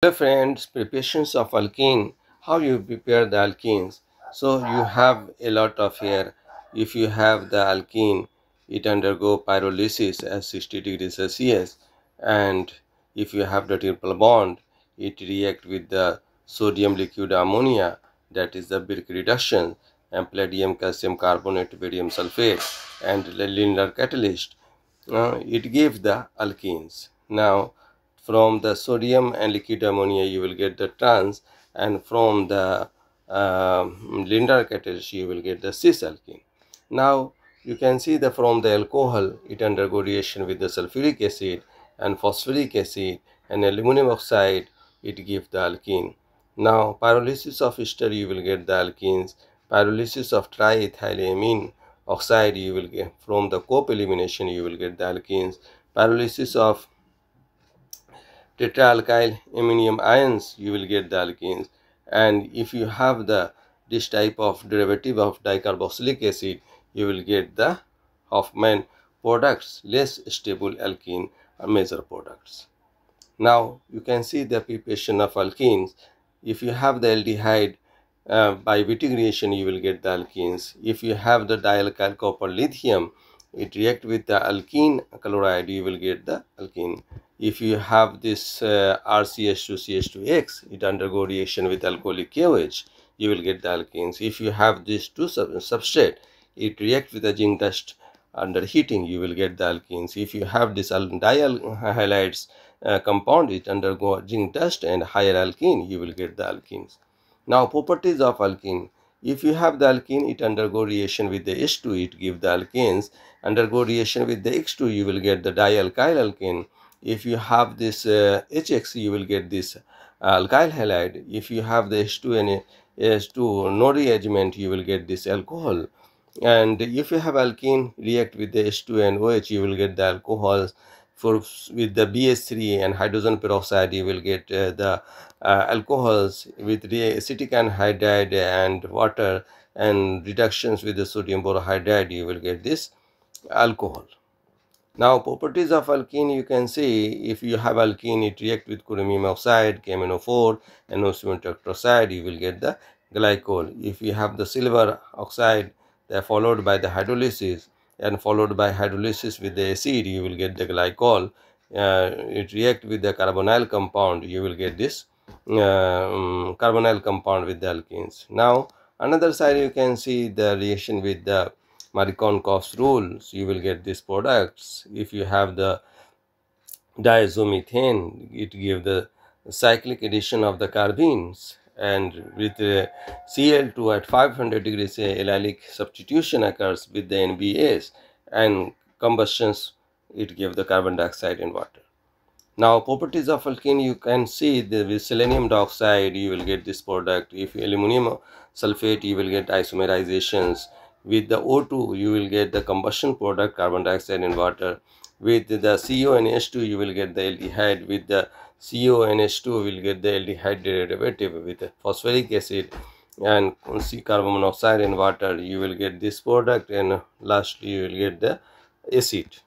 Hello friends, preparations of alkene. How you prepare the alkenes? So you have a lot of here. If you have the alkene, it undergo pyrolysis at 60 degrees Celsius. And if you have the triple bond, it react with the sodium liquid ammonia, that is the Birch reduction, and palladium calcium carbonate, barium sulfate, and Lindlar catalyst. Uh, it gives the alkenes. Now from the sodium and liquid ammonia you will get the trans and from the uh, Lindlar catalyst you will get the cis alkene. Now you can see that from the alcohol it undergo reaction with the sulfuric acid and phosphoric acid and aluminum oxide it gives the alkene. Now pyrolysis of ester you will get the alkenes. Pyrolysis of triethylamine oxide you will get from the cope elimination you will get the alkenes. Pyrolysis of tetraalkyl ammonium ions you will get the alkenes and if you have the this type of derivative of dicarboxylic acid you will get the Hofmann products less stable alkene major products. Now you can see the preparation of alkenes. If you have the aldehyde uh, by Wittig reaction you will get the alkenes. If you have the dialkyl copper lithium it react with the alkene chloride you will get the alkene if you have this uh, RCH2CH2X, it undergo reaction with alcoholic KOH, you will get the alkenes. If you have these two sub substrate, it react with the zinc dust under heating, you will get the alkenes. If you have this dial halides uh, compound, it undergo zinc dust and higher alkene, you will get the alkenes. Now, properties of alkene. If you have the alkene, it undergo reaction with the H2, it give the alkenes. Undergo reaction with the X2, you will get the dialkyl alkene if you have this uh, HX you will get this alkyl halide. If you have the H2 and H2 no rearrangement you will get this alcohol. And if you have alkene react with the H2 and OH you will get the alcohols for with the BS3 and hydrogen peroxide you will get uh, the uh, alcohols with acetic anhydride and water and reductions with the sodium borohydride you will get this alcohol now properties of alkene you can see if you have alkene it react with chromium oxide, KMnO4 and osmium tetroxide you will get the glycol. If you have the silver oxide they are followed by the hydrolysis and followed by hydrolysis with the acid you will get the glycol. Uh, it react with the carbonyl compound you will get this uh, um, carbonyl compound with the alkenes. Now another side you can see the reaction with the Markovnikov rules, you will get these products. If you have the diazomethane, it gives the cyclic addition of the carbenes and with uh, the Cl2 at 500 degrees allylic substitution occurs with the NBS and combustions it gives the carbon dioxide and water. Now properties of alkene you can see the, with selenium dioxide you will get this product. If aluminum sulfate you will get isomerizations with the O2 you will get the combustion product carbon dioxide and water. With the CO and H2 you will get the aldehyde. With the CO and H2 will get the aldehyde derivative with phosphoric acid and C carbon monoxide and water. You will get this product and lastly you will get the acid